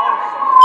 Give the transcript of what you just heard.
Awesome.